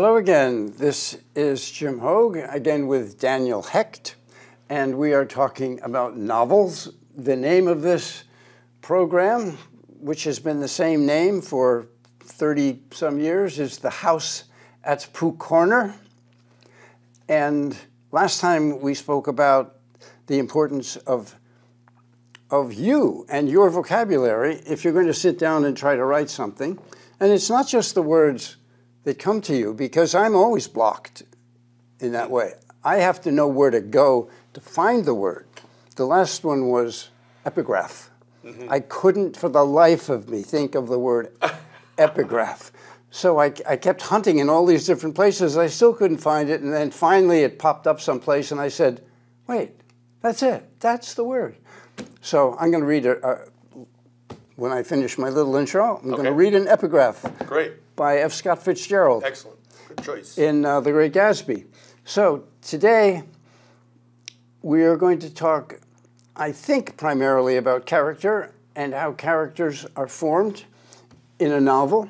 Hello again. This is Jim Hogue, again with Daniel Hecht, and we are talking about novels. The name of this program, which has been the same name for 30 some years, is The House at Pooh Corner. And last time we spoke about the importance of of you and your vocabulary if you're going to sit down and try to write something. And it's not just the words that come to you, because I'm always blocked in that way. I have to know where to go to find the word. The last one was epigraph. Mm-hmm. I couldn't, for the life of me, think of the word epigraph. So I, I, kept hunting in all these different places. I still couldn't find it. And then finally it popped up someplace, and I said, wait, that's it. That's the word. So I'm going to read it. Uh, when I finish my little intro, I'm okay. going to read an epigraph. Great. By F. Scott Fitzgerald. Excellent. Good choice. In uh, The Great Gatsby. So today, we are going to talk, I think, primarily about character and how characters are formed in a novel.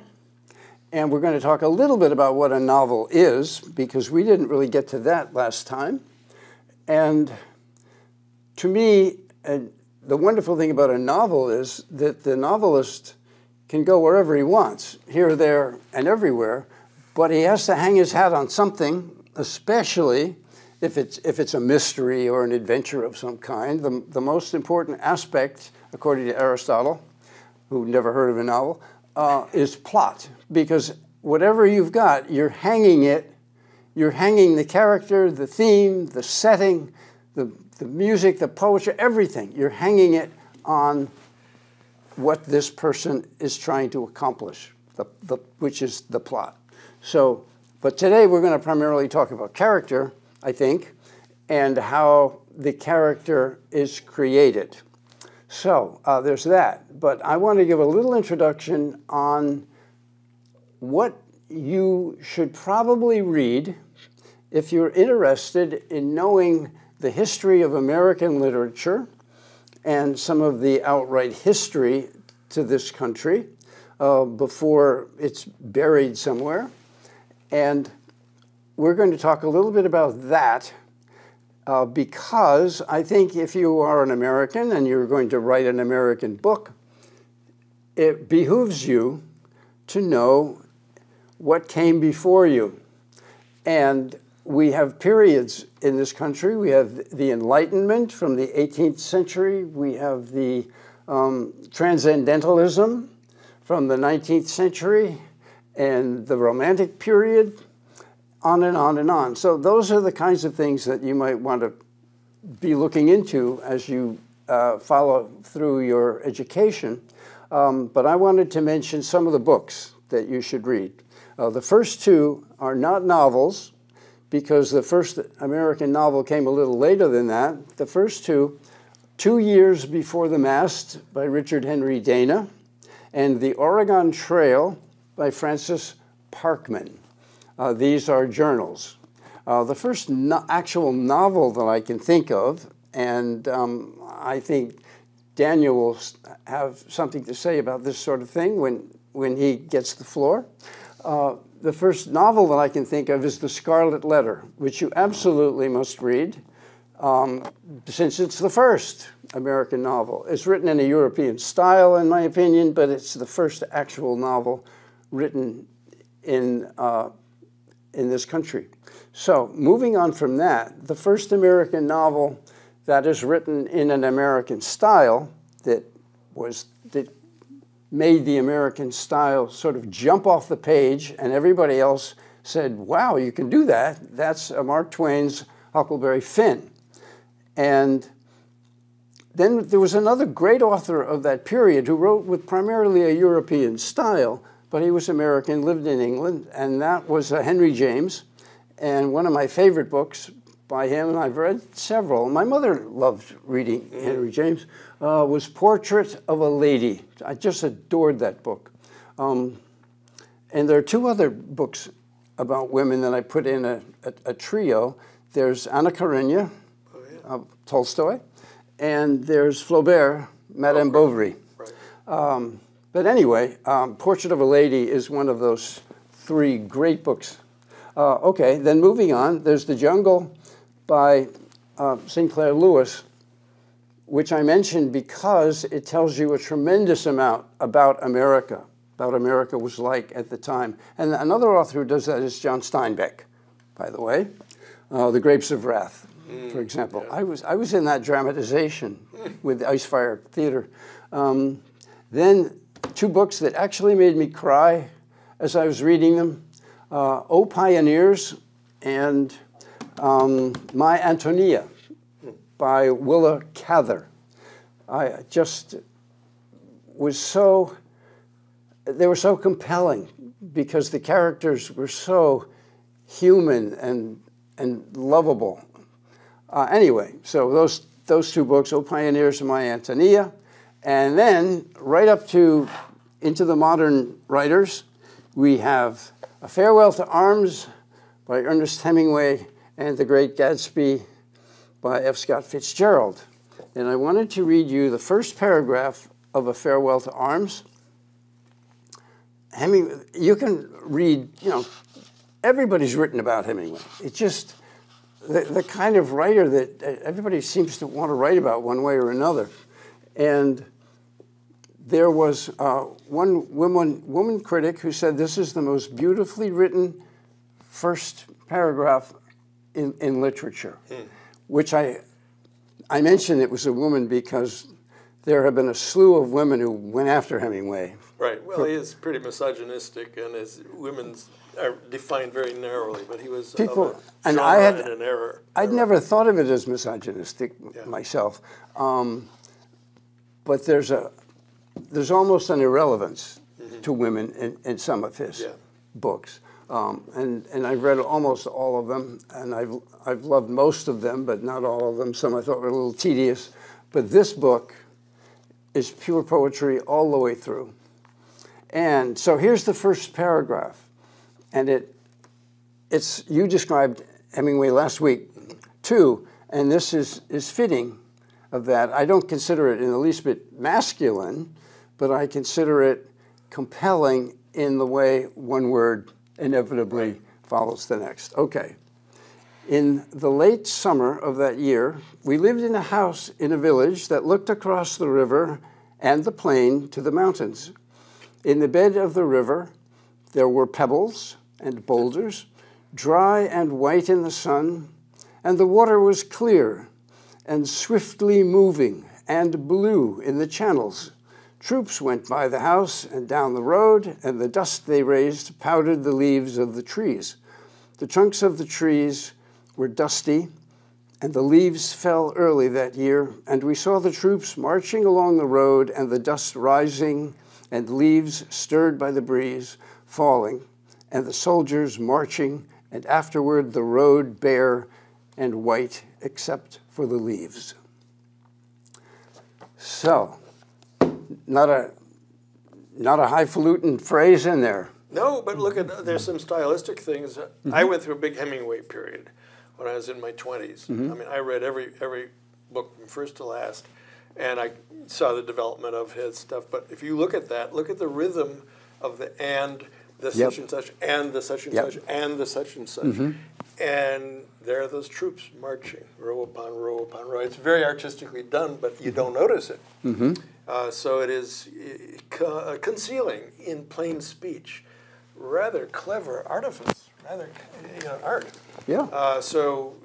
And we're going to talk a little bit about what a novel is, because we didn't really get to that last time. And to me, the wonderful thing about a novel is that the novelist can go wherever he wants, here, there, and everywhere, but he has to hang his hat on something, especially if it's, if it's a mystery or an adventure of some kind. The, the most important aspect, according to Aristotle, who never heard of a novel, uh, is plot. Because whatever you've got, you're hanging it, you're hanging the character, the theme, the setting, the, the music, the poetry, everything. You're hanging it on what this person is trying to accomplish, the, the, which is the plot. So, but today we're going to primarily talk about character, I think, and how the character is created. So uh, there's that. But I want to give a little introduction on what you should probably read if you're interested in knowing the history of American literature and some of the outright history to this country uh, before it's buried somewhere. And we're going to talk a little bit about that uh, because I think if you are an American and you're going to write an American book, it behooves you to know what came before you. And we have periods in this country. We have the Enlightenment from the 18th century. We have the um, Transcendentalism from the 19th century and the Romantic period, on and on and on. So, those are the kinds of things that you might want to be looking into as you uh, follow through your education. Um, but I wanted to mention some of the books that you should read. Uh, the first two are not novels, because the first American novel came a little later than that. The first two, Two Years Before the Mast by Richard Henry Dana, and The Oregon Trail by Francis Parkman. Uh, these are journals. Uh, the first no actual novel that I can think of, and um, I think Daniel will have something to say about this sort of thing when, when he gets the floor. Uh, the first novel that I can think of is The Scarlet Letter, which you absolutely must read um, since it's the first American novel. It's written in a European style, in my opinion, but it's the first actual novel written in, uh, in this country. So, moving on from that, the first American novel that is written in an American style that was made the American style sort of jump off the page, and everybody else said, Wow, you can do that. That's Mark Twain's Huckleberry Finn. And then there was another great author of that period who wrote with primarily a European style, but he was American, lived in England, and that was uh, Henry James. And one of my favorite books by him, and I've read several. My mother loved reading Henry James uh, was Portrait of a Lady. I just adored that book. Um, and there are two other books about women that I put in a, a, a trio. There's Anna Karenina, oh, yeah. uh, Tolstoy, and there's Flaubert, Madame oh, Bovary. Right. Um, but anyway, um, Portrait of a Lady is one of those three great books Uh, okay, then moving on, there's The Jungle by uh, Sinclair Lewis, which I mentioned because it tells you a tremendous amount about America, about America was like at the time. And another author who does that is John Steinbeck, by the way, uh, The Grapes of Wrath, mm, for example. Yeah. I, was, I was in that dramatization with Ice Fire Theater. Um, then two books that actually made me cry as I was reading them uh, O Pioneers and um, My Antonia by Willa Cather. I just was so, they were so compelling because the characters were so human and, and lovable. Uh, anyway, so those, those two books, O Pioneers and My Antonia, and then right up to into the modern writers, we have A Farewell to Arms by Ernest Hemingway and The Great Gatsby by F. Scott Fitzgerald. And I wanted to read you the first paragraph of A Farewell to Arms. Hemingway, you can read, you know, everybody's written about Hemingway. It's just the, the kind of writer that everybody seems to want to write about one way or another. And there was uh, one woman, woman critic who said this is the most beautifully written first paragraph in, in literature, hmm. Which I, I mentioned it was a woman because there have been a slew of women who went after Hemingway. Right. Well, he is pretty misogynistic, and his women's are defined very narrowly. But he was people, and I had an error. I'd never thought of it as misogynistic yeah. myself, um, but there's a there's almost an irrelevance mm-hmm. to women in, in, some of his yeah. books. Um, and, and I've read almost all of them, and I've, I've loved most of them, but not all of them. Some I thought were a little tedious. But this book is pure poetry all the way through. And so here's the first paragraph. And it, it's, you described Hemingway last week, too, and this is, is fitting of that. I don't consider it in the least bit masculine, but I consider it compelling in the way one word inevitably follows the next. Okay. In the late summer of that year, we lived in a house in a village that looked across the river and the plain to the mountains. In the bed of the river, there were pebbles and boulders, dry and white in the sun, and the water was clear and swiftly moving and blue in the channels. Troops went by the house and down the road, and the dust they raised powdered the leaves of the trees. The trunks of the trees were dusty, and the leaves fell early that year, and we saw the troops marching along the road, and the dust rising, and leaves stirred by the breeze falling, and the soldiers marching, and afterward the road bare and white except for the leaves. So, not a not a highfalutin phrase in there. No, but look at there's some stylistic things. Mm-hmm. I went through a big Hemingway period when I was in my 20s. Mm-hmm. I mean, I read every every book from first to last, and I saw the development of his stuff. But if you look at that, look at the rhythm of the and the yep. such and such and the such and yep. such and the such and such, mm-hmm. and there are those troops marching row upon row upon row. It's very artistically done, but you don't notice it. Uh, so it is uh, concealing in plain speech rather clever artifice, rather you know, art. Yeah. Uh, so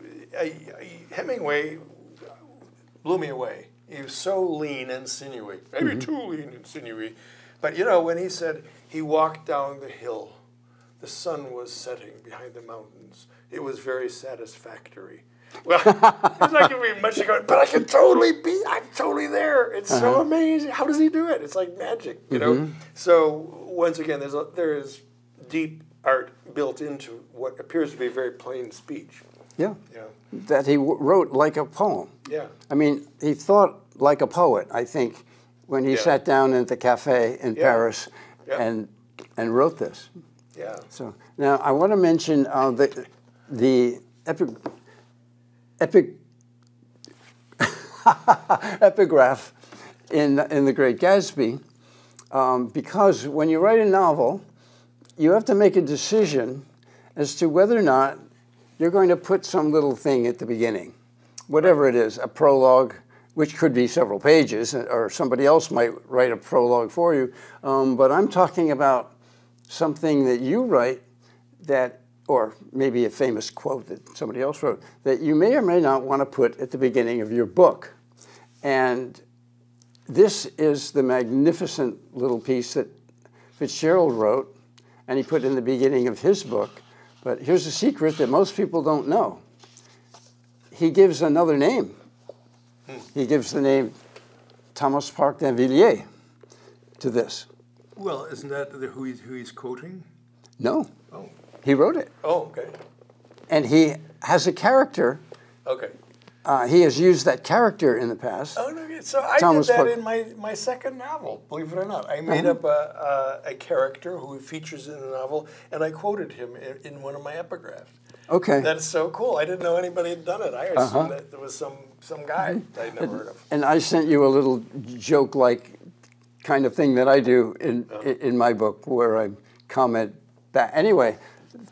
Hemingway blew me away. He was so lean and sinewy, maybe mm-hmm. too lean and sinewy. But you know, when he said he walked down the hill, the sun was setting behind the mountains. It was very satisfactory. Well, it's not giving me much to go, but I can totally be, I'm totally there. It's uh-huh. so amazing. How does he do it? It's like magic, you mm-hmm. know? So, once again, there's a, there is deep art built into what appears to be very plain speech. Yeah. Yeah. That he w- wrote like a poem. Yeah. I mean, he thought like a poet, I think, when he yeah. sat down at the cafe in yeah. Paris yeah. and and wrote this. Yeah. So now I want to mention uh, the the epic epic epigraph in, in The Great Gatsby um, because when you write a novel, you have to make a decision as to whether or not you're going to put some little thing at the beginning, whatever it is, a prologue, which could be several pages, or somebody else might write a prologue for you. Um, but I'm talking about something that you write that, or maybe a famous quote that somebody else wrote, that you may or may not want to put at the beginning of your book. And this is the magnificent little piece that Fitzgerald wrote, and he put in the beginning of his book. But here's a secret that most people don't know. He gives another name. He gives the name Thomas Parke d'Invilliers to this. Well, isn't that who he's, who he's quoting? No. Oh. He wrote it. Oh, okay. And he has a character. Okay. Uh, he has used that character in the past. Oh, no, so I Thomas did that Park. in my, my second novel, believe it or not. I made uh-huh. up a, a, a, character who features in the novel, and I quoted him in, in, one of my epigraphs. Okay. That's so cool. I didn't know anybody had done it. I assumed uh-huh. that there was some, some guy mm-hmm. I'd never and, heard of. And I sent you a little joke like kind of thing that I do in, uh-huh. in my book where I comment that. Anyway,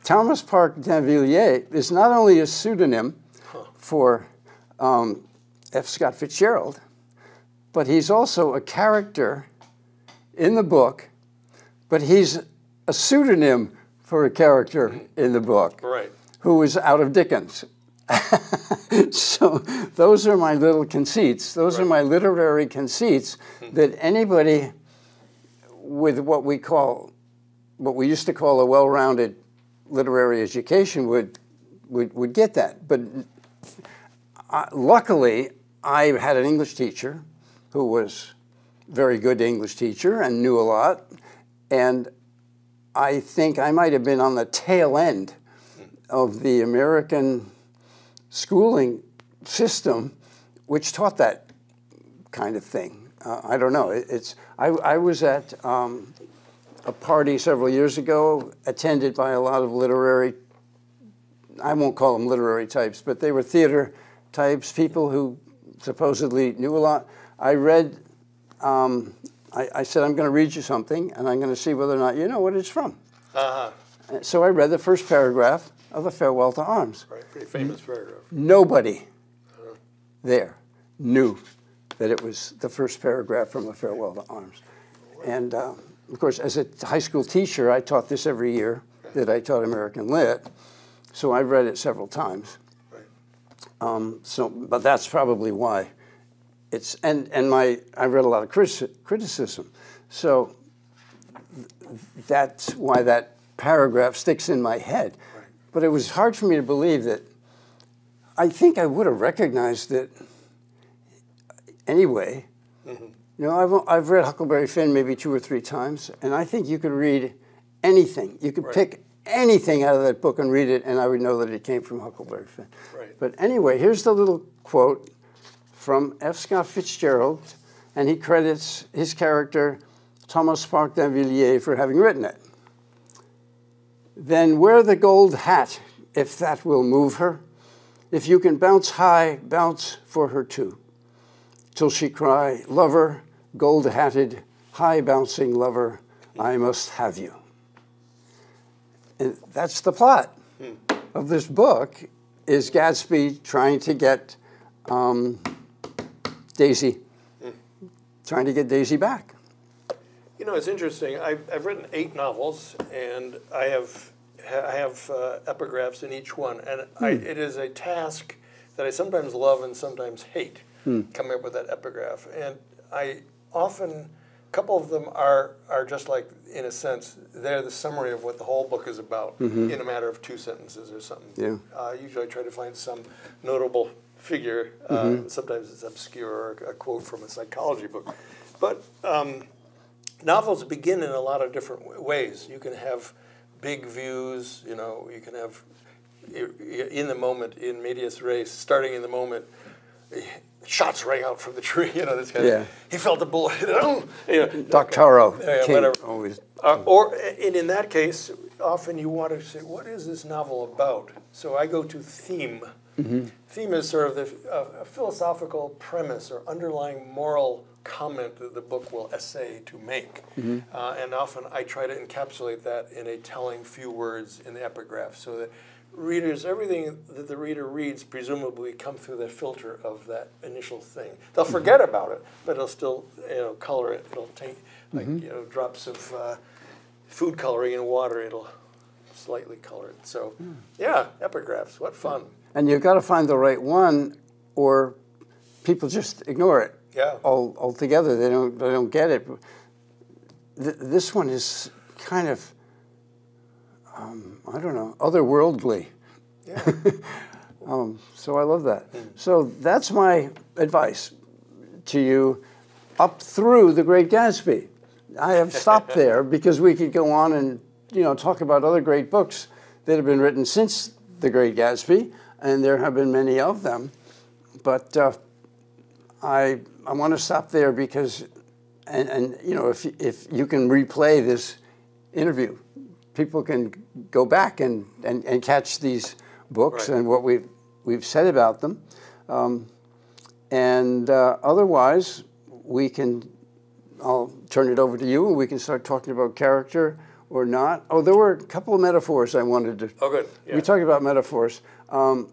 Thomas Parke d'Invilliers is not only a pseudonym huh. for um, F. Scott Fitzgerald, but he's also a character in the book, but he's a pseudonym for a character in the book right. who is out of Dickens. so those are my little conceits. Those right. are my literary conceits mm-hmm. that anybody with what we call, what we used to call a well-rounded literary education would would, would get that. But uh, luckily, I had an English teacher who was very good English teacher and knew a lot. And I think I might have been on the tail end of the American schooling system, which taught that kind of thing. Uh, I don't know. It, it's I, I was at um, a party several years ago, attended by a lot of literary. I won't call them literary types, but they were theater types, people who supposedly knew a lot. I read, um, I, I, said, I'm going to read you something, and I'm going to see whether or not you know what it's from. Uh-huh. So I read the first paragraph of A Farewell to Arms. Right, pretty famous paragraph. Nobody uh-huh. there knew that it was the first paragraph from A Farewell to Arms. And um, of course, as a high school teacher, I taught this every year that I taught American Lit. So I've read it several times. Um, so, but that's probably why it's and and my I read a lot of criticism, so that's why that paragraph sticks in my head. Right. But it was hard for me to believe that. I think I would have recognized it anyway. Mm-hmm. You know, I've I've read Huckleberry Finn maybe two or three times, and I think you could read anything. You could right. pick anything out of that book and read it, and I would know that it came from Huckleberry Finn. Right. But anyway, here's the little quote from F. Scott Fitzgerald, and he credits his character, Thomas Parke d'Invilliers, for having written it. Then wear the gold hat, if that will move her. If you can bounce high, bounce for her too. Till she cry, Lover, gold hatted, high bouncing lover, I must have you. And that's the plot hmm. of this book is Gatsby trying to get um, Daisy, hmm. trying to get Daisy back. You know, it's interesting. I've, I've written eight novels, and I have I have uh, epigraphs in each one, and hmm. I, it is a task that I sometimes love and sometimes hate hmm. coming up with that epigraph. And I often a couple of them are are just like in a sense they're the summary of what the whole book is about mm-hmm. in a matter of two sentences or something. Yeah. Uh, usually I try to find some notable figure. Uh, mm-hmm. Sometimes it's obscure or a quote from a psychology book, but um, novels begin in a lot of different ways. You can have big views. You know, you can have in the moment in medias res, starting in the moment shots rang out from the tree. You know, this guy. Yeah. He felt the bullet. you know, Doctorow. Yeah, whatever. Always. Uh, or, and in that case, often you want to say, what is this novel about? So I go to theme. Mm-hmm. Theme is sort of the, uh, a philosophical premise or underlying moral comment that the book will essay to make. Mm-hmm. Uh, and often I try to encapsulate that in a telling few words in the epigraph so that readers, everything that the reader reads presumably come through the filter of that initial thing. They'll mm-hmm. forget about it, but it'll still you know color it. It'll take like mm-hmm. you know drops of uh, food coloring in water. It'll slightly color it. So mm. yeah, epigraphs. What fun! And you've got to find the right one, or people just ignore it. Yeah. All altogether, they don't they don't get it. Th- this one is kind of um, I don't know, otherworldly. Yeah. um, so I love that. Mm. So that's my advice to you up through The Great Gatsby. I have stopped there because we could go on and you know talk about other great books that have been written since The Great Gatsby, and there have been many of them. But uh, I I want to stop there because, and, and you know if if you can replay this interview people can go back and, and, and catch these books right. and what we've, we've said about them. Um, and uh, otherwise, we can, I'll turn it over to you and we can start talking about character or not. Oh, there were a couple of metaphors I wanted to. Oh, good. Yeah. We talked about metaphors. Um,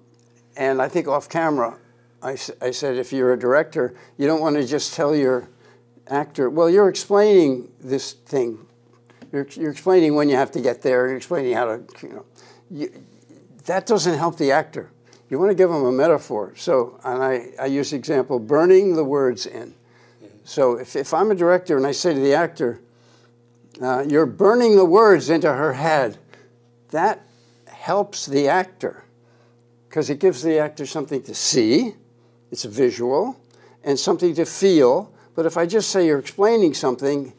and I think off camera, I, I said if you're a director, you don't want to just tell your actor, well, you're explaining this thing you're, you're explaining when you have to get there. You're explaining how to, you know, you, that doesn't help the actor. You want to give them a metaphor. So, and I, I use the example, burning the words in. So if, if I'm a director and I say to the actor, uh, you're burning the words into her head, that helps the actor because it gives the actor something to see, it's a visual, and something to feel. But if I just say you're explaining something,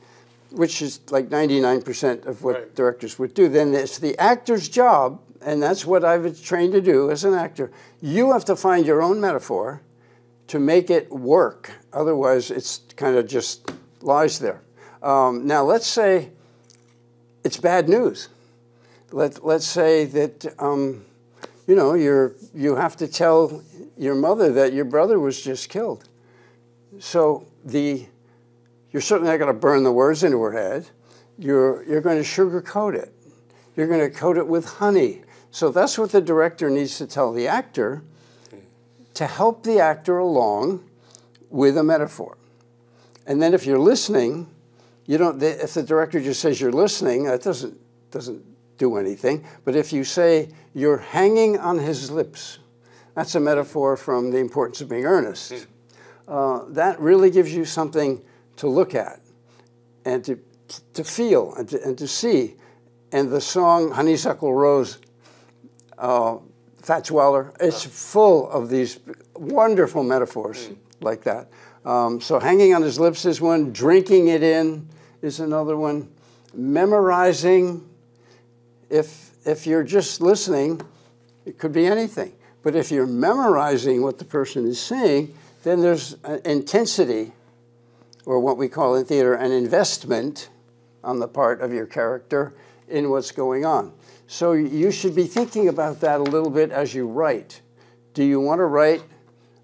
which is like 99% of what right. directors would do, then it's the actor's job, and that's what I've trained to do as an actor. You have to find your own metaphor to make it work. Otherwise, it's kind of just lies there. Um, now, let's say it's bad news. Let, let's say that, um, you know, you're, you have to tell your mother that your brother was just killed. So the you're certainly not going to burn the words into her head. You're, you're going to sugarcoat it. You're going to coat it with honey. So that's what the director needs to tell the actor to help the actor along with a metaphor. And then if you're listening, you don't, if the director just says you're listening, that doesn't, doesn't do anything. But if you say you're hanging on his lips, that's a metaphor from the importance of being earnest. Hmm. Uh, that really gives you something to look at and to, to feel and to, and to see. And the song Honeysuckle Rose, uh, Fats Waller, it's full of these wonderful metaphors mm. like that. Um, so hanging on his lips is one, drinking it in is another one, memorizing. If, if you're just listening, it could be anything. But if you're memorizing what the person is saying, then there's an intensity or what we call in theater an investment on the part of your character in what's going on. So you should be thinking about that a little bit as you write. Do you want to write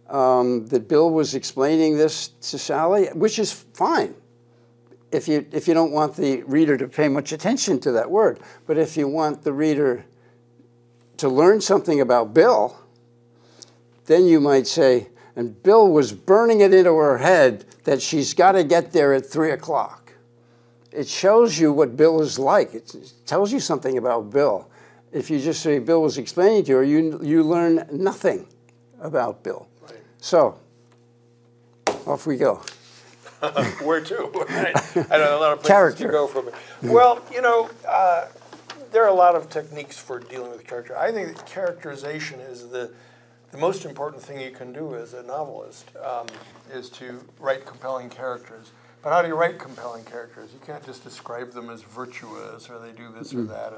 um, that Bill was explaining this to Sally, which is fine if you, if you don't want the reader to pay much attention to that word. But if you want the reader to learn something about Bill, then you might say, and Bill was burning it into her head that she's got to get there at three o'clock. It shows you what Bill is like. It tells you something about Bill. If you just say Bill was explaining to her, you, you learn nothing about Bill. Right. So, off we go. Where to? I don't know a lot of places character. to go from it. Well, you know, uh, there are a lot of techniques for dealing with character. I think that characterization is the the most important thing you can do as a novelist um, is to write compelling characters. But how do you write compelling characters? You can't just describe them as virtuous or they do this mm. or that.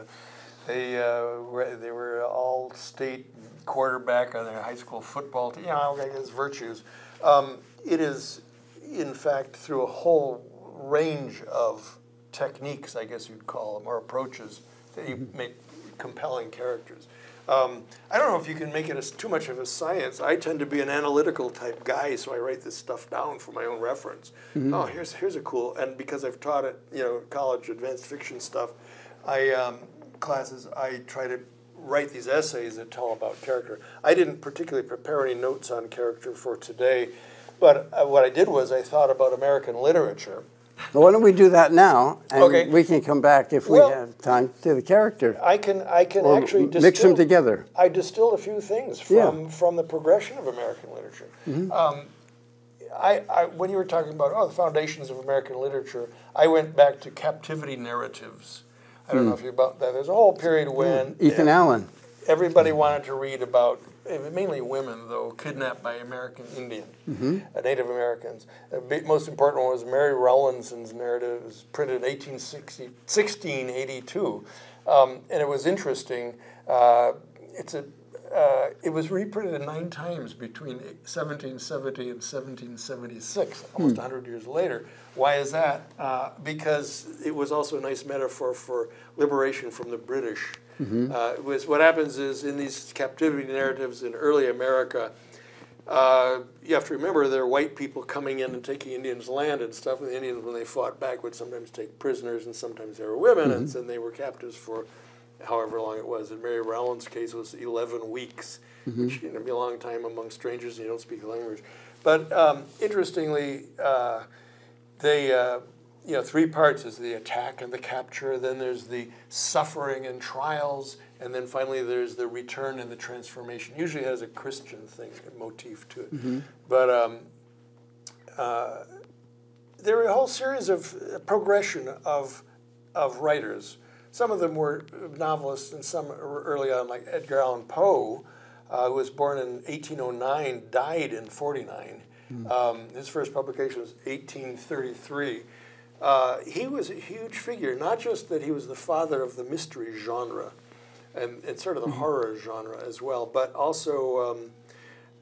They uh, were, they were all state quarterback on their high school football team. You know, okay, it's virtues. Um, it is, in fact, through a whole range of techniques, I guess you'd call them, or approaches that you mm-hmm. make compelling characters. Um, I don't know if you can make it as too much of a science. I tend to be an analytical type guy, so I write this stuff down for my own reference. Mm-hmm. Oh, here's here's a cool, and because I've taught it, you know, college advanced fiction stuff, I um, classes I try to write these essays that tell about character. I didn't particularly prepare any notes on character for today, but uh, what I did was I thought about American literature well, why don't we do that now, and Okay. we can come back if Well- we have time to the character. I can I can Or actually mix them together. I distilled a few things from Yeah. From the progression of American literature. Um, I, I when you were talking about oh the foundations of American literature, I went back to captivity narratives. I don't know if you about that. There's a whole period when Mm. Ethan Allen. everybody wanted to read about mainly women though kidnapped by American Indian, uh, Native Americans. The most important one was Mary Rowlandson's narrative. It was printed in 1860, 1682, um, and it was interesting. Uh, it's a uh, it was reprinted nine times between 1770 and 1776, almost 100 years later. Why is that? Uh, because it was also a nice metaphor for liberation from the British. Uh, was, what happens is in these captivity narratives in early America, uh, you have to remember there are white people coming in and taking Indians' land and stuff. And the Indians, when they fought back, would sometimes take prisoners, and sometimes they were women, and then they were captives for however long it was. In Mary Rowland's case, it was 11 weeks, which can be a long time among strangers, and you don't speak the language. But um, interestingly, uh, they, uh, you know, three parts is the attack and the capture, then there's the suffering and trials, and then finally there's the return and the transformation. Usually has a Christian thing, a motif to it. But um, uh, there were a whole series of progression of, of writers. Some of them were novelists, and some early on, like Edgar Allan Poe, uh, who was born in 1809, died in 49. Um, his first publication was 1833. Uh, he was a huge figure, not just that he was the father of the mystery genre and, and sort of the horror genre as well, but also um,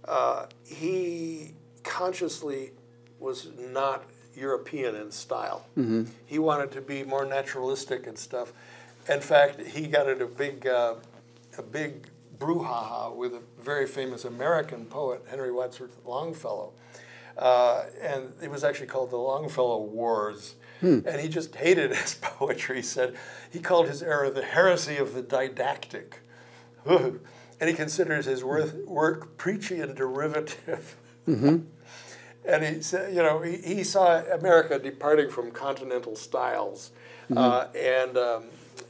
uh, he consciously was not European in style. He wanted to be more naturalistic and stuff. In fact, he got into a big, uh, a big brouhaha with a very famous American poet, Henry Wadsworth Longfellow. Uh, and it was actually called the Longfellow Wars. And he just hated his poetry. He said he called his era the heresy of the didactic. and he considers his work, work preachy and derivative. and he said, you know, he, he saw America departing from continental styles. Uh, and, um,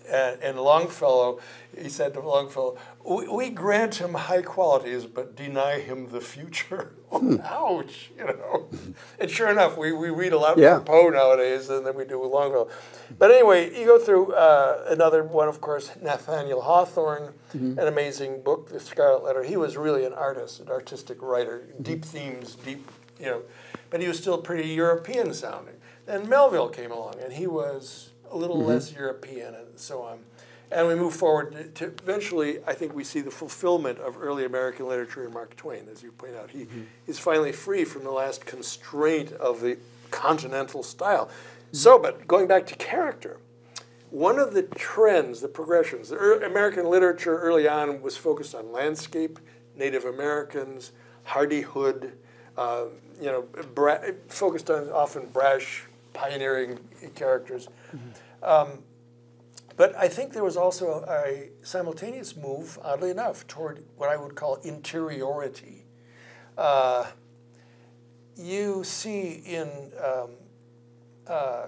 and, and Longfellow, he said to Longfellow, we, we grant him high qualities, but deny him the future. Oh, hmm. Ouch, you know. And sure enough, we, we read a lot Yeah. more Poe nowadays than we do with Longfellow. But anyway, you go through uh, another one, of course, Nathaniel Hawthorne, mm-hmm. an amazing book, The Scarlet Letter. He was really an artist, an artistic writer, mm-hmm. deep themes, deep, you know, but he was still pretty European sounding. Then Melville came along, and he was a little mm-hmm. less European and so on. And we move forward to, eventually, I think we see the fulfillment of early American literature in Mark Twain, as you point out. He is finally free from the last constraint of the continental style. So, but going back to character, one of the trends, the progressions, the ear- American literature early on was focused on landscape, Native Americans, hardihood, uh, you know, bra- focused on often brash, pioneering characters. Um, but I think there was also a simultaneous move, oddly enough, toward what I would call interiority. Uh, you see in, um, uh,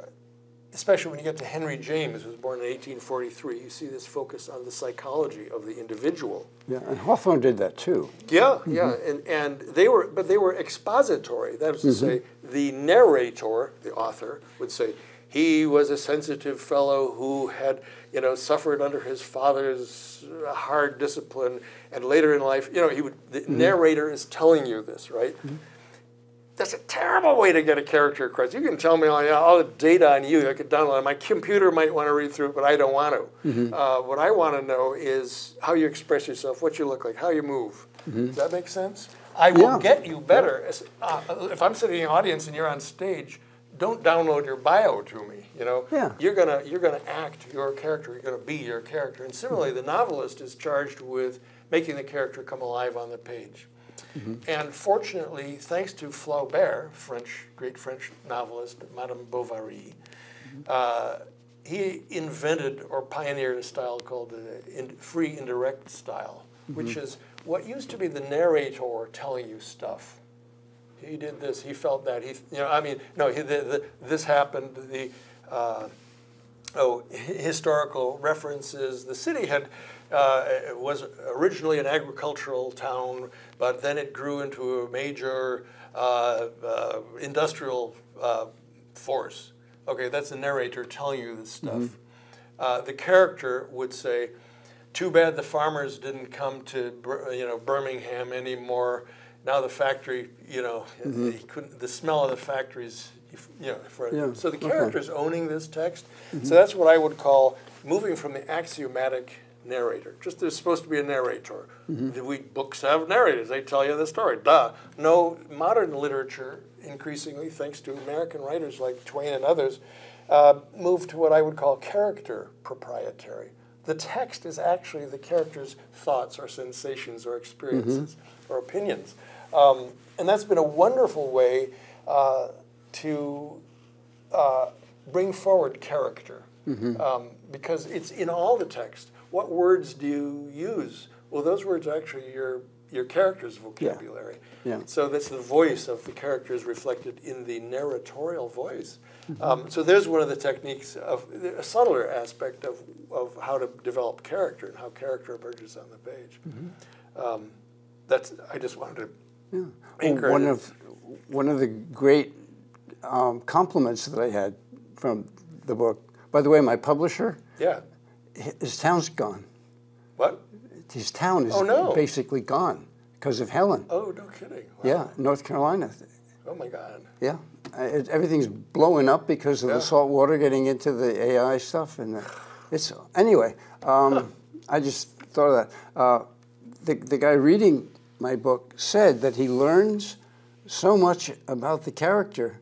especially when you get to Henry James, who was born in 1843, you see this focus on the psychology of the individual. Yeah, and Hawthorne did that too. Yeah, yeah, and, and they were, but they were expository. That was to say, the narrator, the author, would say he was a sensitive fellow who had, you know, suffered under his father's uh, hard discipline, and later in life, you know, he would. The narrator is telling you this, right? That's a terrible way to get a character across. You can tell me all, all the data on you. I could download it. My computer might want to read through it, but I don't want to. Uh, what I want to know is how you express yourself, what you look like, how you move. Does that make sense? I will Yeah. get you better. As- Uh, if I'm sitting in the audience and you're on stage, don't download your bio to me. You know, Yeah. you're gonna you're gonna act your character. You're gonna be your character. And similarly, the novelist is charged with making the character come alive on the page. Mm-hmm. And fortunately, thanks to Flaubert, French great French novelist, Madame Bovary, mm-hmm. uh, he invented or pioneered a style called the in, free indirect style, which mm-hmm. is what used to be the narrator telling you stuff. He did this. He felt that. He, you know, I mean, no. He, the, the, this happened. The uh, oh, historical references. The city had uh, was originally an agricultural town, but then it grew into a major uh, uh, industrial uh, force. Okay, that's the narrator telling you this stuff. Uh, the character would say, "Too bad the farmers didn't come to you know Birmingham anymore. Now the factory, you know, mm-hmm. he couldn't. The smell of the factories." You know, for, Yeah, so the okay. character's owning this text. Mm-hmm. So that's what I would call moving from the axiomatic narrator. Just there's supposed to be a narrator. Mm-hmm. The we books have narrators. They tell you the story. Duh. No, modern literature, increasingly, thanks to American writers like Twain and others, uh, moved to what I would call character proprietary. The text is actually the character's thoughts or sensations or experiences or opinions. Um, and that's been a wonderful way uh, to uh, bring forward character um, because it's in all the text. What words do you use? Well, those words are actually your your character's vocabulary. Yeah. yeah. So that's the voice of the character is reflected in the narratorial voice. Um, so there's one of the techniques of a subtler aspect of, of how to develop character and how character emerges on the page. Um, that's I just wanted to Well, anchor one it. of one of the great um, compliments that I had from the book. By the way, my publisher, yeah. his town's gone. What? His town is Oh, no. basically gone because of Helen. Oh, no kidding. Wow. Yeah, North Carolina. Oh my God. Yeah, it, everything's blowing up because of Yeah. the salt water getting into the AI stuff, and uh, it's anyway. Um, I just thought of that. Uh, the the guy reading my book said that he learns so much about the character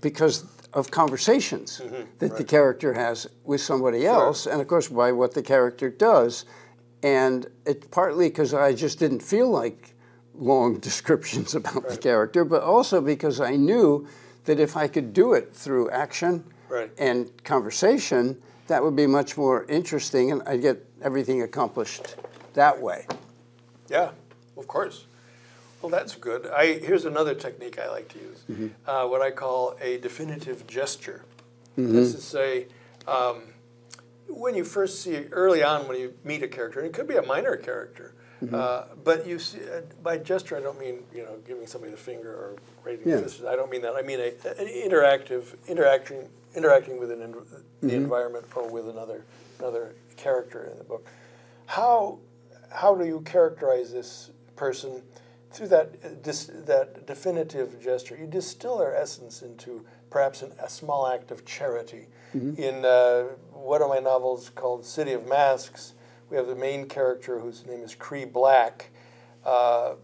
because of conversations mm-hmm. that the character has with somebody else, and of course by what the character does. And it's partly because I just didn't feel like long descriptions about the character, but also because I knew that if I could do it through action Right. and conversation, that would be much more interesting, and I'd get everything accomplished that way. Yeah, of course. Well, that's good. I here's another technique I like to use, uh, what I call a definitive gesture. This is say, um, when you first see early on when you meet a character, and it could be a minor character, uh, but you see uh, by gesture I don't mean you know giving somebody the finger or raising Yeah. the fist. I don't mean that. I mean a, an interactive interaction interacting with an, the environment or with another another character in the book. How how do you characterize this person through that dis, that definitive gesture? You distill their essence into perhaps an, a small act of charity. In uh, one of my novels called City of Masks, we have the main character whose name is Cree Black. Uh,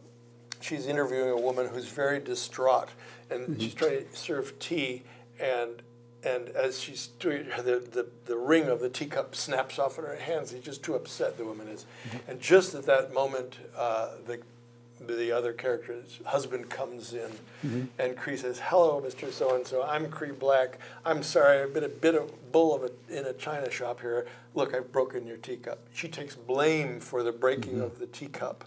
she's interviewing a woman who's very distraught, and she's trying to serve tea, and and as she's doing it, the, the, the ring of the teacup snaps off in her hands. He's just too upset, the woman is. Mm-hmm. And just at that moment, uh, the, the other character's husband comes in, mm-hmm. and Cree says, Hello, Mr. So and so. I'm Cree Black. I'm sorry, I've been a bit of bull of a, in a china shop here. Look, I've broken your teacup. She takes blame for the breaking mm-hmm. of the teacup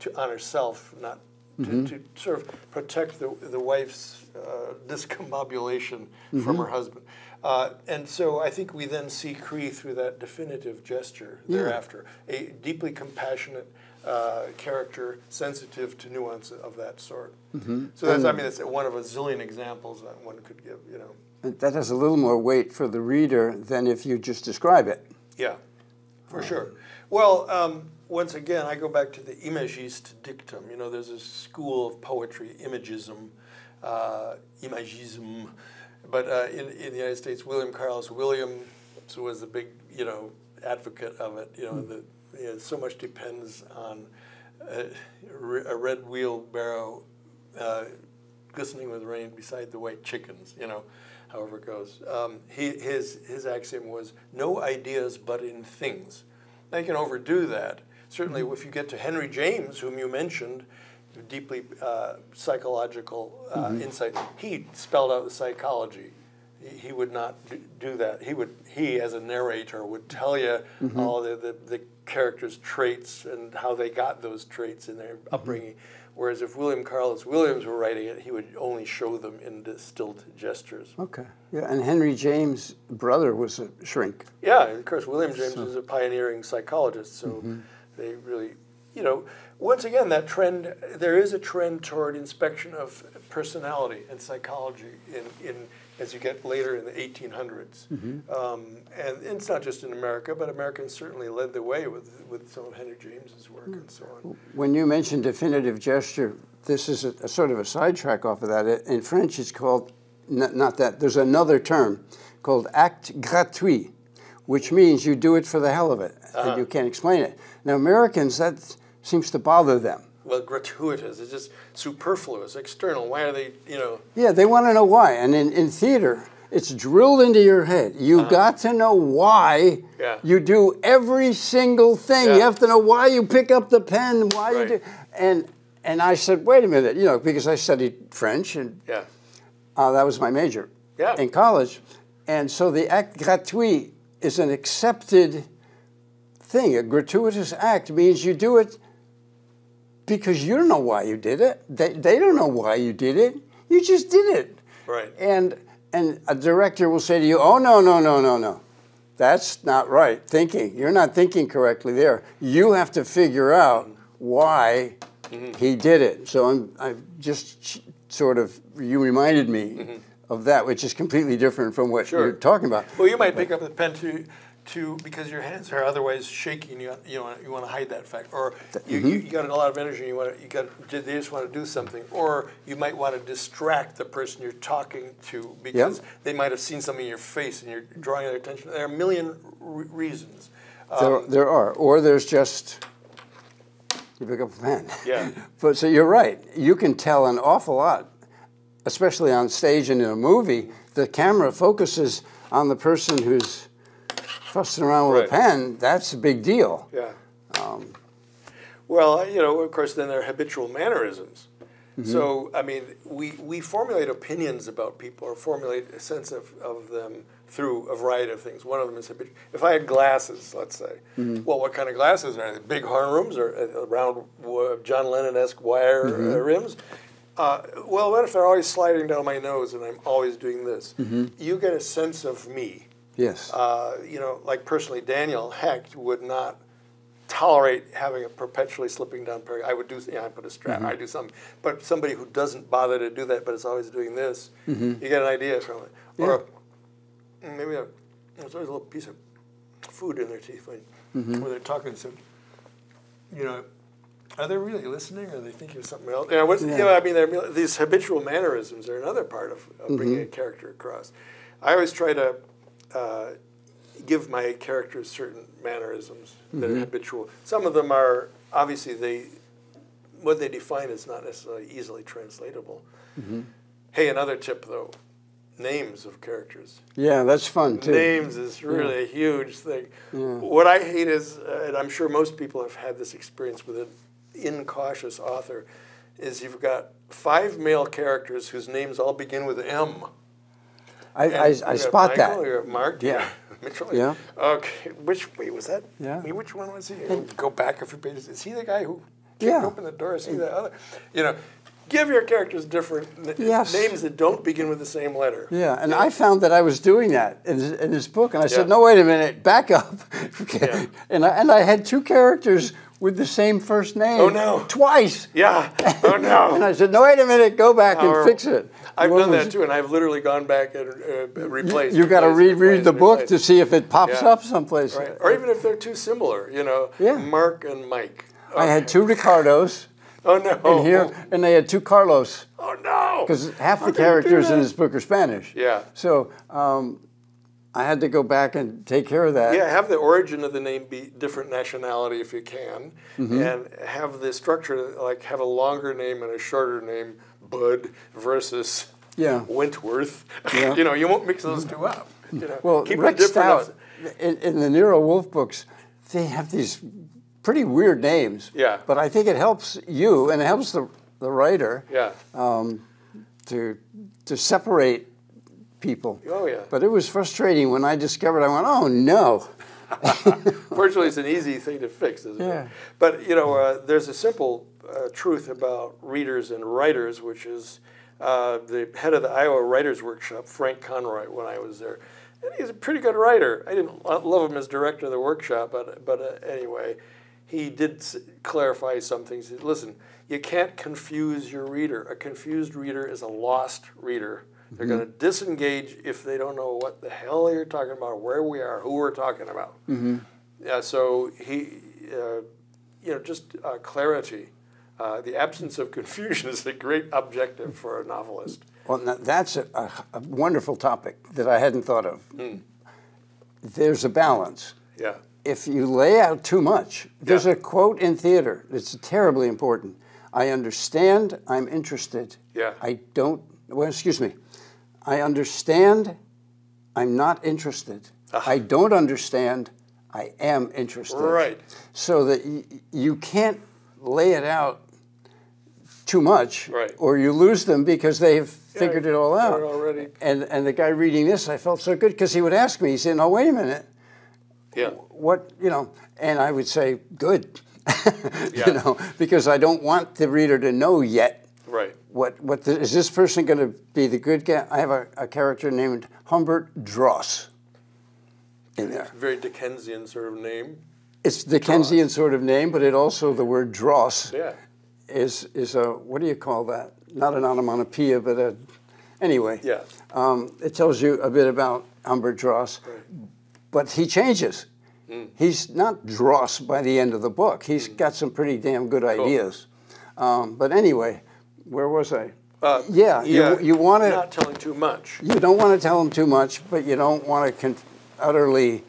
to, on herself, not to, to sort of protect the, the wife's uh, discombobulation from her husband. Uh, and so I think we then see Cree through that definitive gesture thereafter, a deeply compassionate uh, character, sensitive to nuance of that sort. So that's, I mean, that's one of a zillion examples that one could give, you know. And That has a little more weight for the reader than if you just describe it. Yeah, for sure. Well, um, once again, I go back to the imagist dictum. You know, there's a school of poetry, imagism, uh, imagism. But uh, in, in the United States, William Carlos Williams was the big, you know, advocate of it. You know, that you know, so much depends on a, a red wheelbarrow uh, glistening with rain beside the white chickens, you know, however it goes. Um, he, his, his axiom was no ideas but in things. Now you can overdo that. Certainly if you get to Henry James, whom you mentioned, deeply uh, psychological uh, Mm-hmm. insight, he spelled out the psychology. He, he would not do that. He would he as a narrator would tell you Mm-hmm. all the, the, the characters' traits and how they got those traits in their Mm-hmm. upbringing. Whereas if William Carlos Williams were writing it, he would only show them in distilled gestures. Okay. Yeah, and Henry James' brother was a shrink. Yeah, of course, William James was a pioneering psychologist, so Mm-hmm. They really, you know, once again, that trend, there is a trend toward inspection of personality and psychology in, in as you get later in the 1800s. Mm-hmm. Um, and it's not just in America, but Americans certainly led the way with, with some of Henry James's work and so on. When you mentioned definitive gesture, this is a, a sort of a sidetrack off of that. In French, it's called, n- not that, there's another term called acte gratuit, which means you do it for the hell of it, and you can't explain it. Now, Americans, that seems to bother them. Well, gratuitous, it's just superfluous, external. Why are they, you know, Yeah, they want to know why. And in, in theater, it's drilled into your head. You've got to know why Yeah. you do every single thing. Yeah. You have to know why you pick up the pen, why Right. you do. And and I said, wait a minute, you know, because I studied French and yeah, uh, that was my major Yeah. in college. And so the acte gratuit is an accepted thing. A gratuitous act means you do it because you don't know why you did it. They, they don't know why you did it. You just did it. right. And and a director will say to you, "Oh no, no, no, no, no. That's not right thinking. You're not thinking correctly there. You have to figure out why mm-hmm. he did it." So I'm I just sort of you reminded me mm-hmm. Of that, which is completely different from what Sure. you're talking about. Well, you might pick up the pen to, to because your hands are otherwise shaking. you you know you want to hide that fact, or you, you, you got a lot of energy, and you want to you got they just want to do something, or you might want to distract the person you're talking to because they might have seen something in your face and you're drawing their attention. There are a million re- reasons. There, um, there are, or there's just you pick up a pen. Yeah. but so you're right. You can tell an awful lot, especially on stage and in a movie. The camera focuses on the person who's fussing around with Right. a pen. That's a big deal. Yeah. well, you know, of course, then there are habitual mannerisms. So, I mean, we, we formulate opinions about people or formulate a sense of, of them through a variety of things. One of them is habitual. If I had glasses, let's say, well, what kind of glasses are they? Big horn rims or uh, round uh, John Lennon esque wire uh, rims? Uh, well, what if they're always sliding down my nose and I'm always doing this? You get a sense of me Yes. uh, you know, like personally, Daniel Hecht would not tolerate having a perpetually slipping down period. I would do, yeah, I put a strap, I do something. But somebody who doesn't bother to do that, but is always doing this, you get an idea from it. Or maybe a, there's always a little piece of food in their teeth when, when they're talking. So, you know, are they really listening, or are they thinking of something else? You know, what's, you Yeah. know I mean, these habitual mannerisms are another part of, of bringing a character across. I always try to uh, give my characters certain mannerisms that are habitual. Some of them are obviously they what they define is not necessarily easily translatable. Hey, another tip though, names of characters. yeah, that's fun too. Names is really a huge thing. What I hate is, uh, and I'm sure most people have had this experience with an incautious author, is you've got five male characters whose names all begin with M. I, you spot Michael, that. Mark. Yeah. Mitchell. Yeah. Okay. Which wait was that? Yeah. I mean, which one was he? Go back a few pages. Is he the guy who kicked Yeah. open the door? Is he the other? You know, give your characters different Yes. names that don't begin with the same letter. Yeah, and I found that I was doing that in his, in his book, and I said, "No, wait a minute, back up." Yeah. And I, and I had two characters with the same first name. Oh, no. Twice. Yeah. Oh no. And I said, "No, wait a minute, go back and fix it." I've One done was- that too, and I've literally gone back and uh, replaced. You got to reread replaced, the book to see if it pops Yeah. up someplace. Right. Or even if they're too similar, you know. Yeah. Mark and Mike. I had two Ricardos Oh no. in here, and they had two Carlos Oh no. because half How the you characters in this book are Spanish. Yeah. So um, I had to go back and take care of that. Yeah, have the origin of the name be different nationality if you can, Mm-hmm. and have the structure like have a longer name and a shorter name, Bud versus Yeah. Wentworth. Yeah. you know, you won't mix those two up. You know, Well, keep different Stout, in, in the Nero Wolfe books, they have these pretty weird names. Yeah. But I think it helps you and it helps the, the writer Yeah. um, to, to separate people. Oh, yeah. But it was frustrating when I discovered, I went, oh no. Fortunately, it's an easy thing to fix, isn't Yeah. it? But you know, uh, there's a simple uh, truth about readers and writers, which is uh, the head of the Iowa Writers Workshop, Frank Conroy, when I was there, and he's a pretty good writer. I didn't love him as director of the workshop, but but uh, anyway, he did s- clarify some things. He said, Listen, you can't confuse your reader. A confused reader is a lost reader. They're going to disengage if they don't know what the hell you're talking about, where we are, who we're talking about. Yeah, so he, uh, you know, just uh, clarity. Uh, the absence of confusion is a great objective for a novelist. Well, that's a, a, a wonderful topic that I hadn't thought of. There's a balance. Yeah, If you lay out too much, there's Yeah. a quote in theater that's terribly important. I understand, I'm interested. Yeah. I don't, well, excuse me. I understand, I'm not interested. Ah. I don't understand, I am interested. right. So that y- you can't lay it out too much, Right. or you lose them because they've figured it all out. already- And and the guy reading this, I felt so good because he would ask me. He said, "No, wait a minute. Yeah, What you know?" And I would say, "Good," Yeah. you know, because I don't want the reader to know yet right. what what the, is this person going to be the good guy? I have a, a character named Humbert Dross in there. Very Dickensian sort of name. It's Dickensian sort of name, but it also the word dross Yeah, is is a what do you call that? Not an onomatopoeia, but a anyway. yeah, Um, it tells you a bit about Humbert Dross, but he changes. Hmm. He's not Dross by the end of the book. He's got some pretty damn good ideas. Um, but anyway, where was I? uh, Yeah, you- you wanna- not telling too much. You don't want to tell them too much, but you don't want to utterly